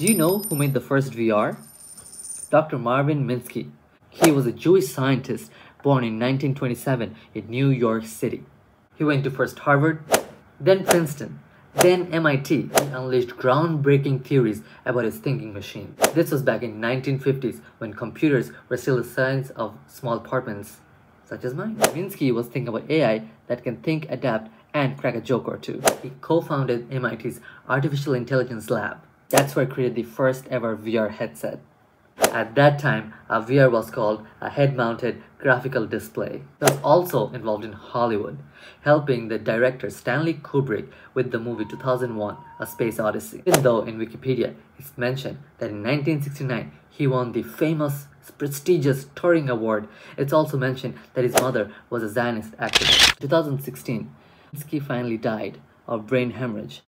Do you know who made the first VR? Dr. Marvin Minsky. He was a Jewish scientist born in 1927 in New York City. He went to first Harvard, then Princeton, then MIT and unleashed groundbreaking theories about his thinking machine. This was back in 1950s when computers were still the size of small apartments such as mine. Minsky was thinking about AI that can think, adapt, and crack a joke or two. He co-founded MIT's Artificial Intelligence Lab. That's where he created the first ever VR headset. At that time, a VR was called a head-mounted graphical display. He was also involved in Hollywood, helping the director Stanley Kubrick with the movie 2001 A Space Odyssey. Even though in Wikipedia it's mentioned that in 1969 he won the famous prestigious Turing Award, it's also mentioned that his mother was a Zionist activist. 2016, Minsky finally died of brain hemorrhage